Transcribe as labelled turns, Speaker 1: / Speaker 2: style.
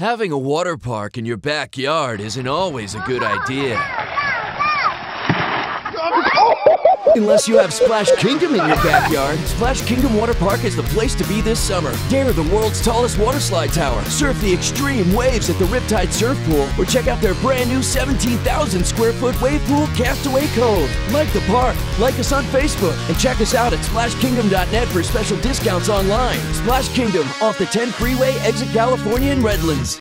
Speaker 1: Having a water park in your backyard isn't always a good idea. Unless you have Splash Kingdom in your backyard, Splash Kingdom Water Park is the place to be this summer. Dare the world's tallest water slide tower, surf the extreme waves at the Riptide Surf Pool, or check out their brand new 17,000 square foot wave pool, Castaway Cove. Like the park, like us on Facebook, and check us out at splashkingdom.net for special discounts online. Splash Kingdom off the 10 freeway, exit California and Redlands.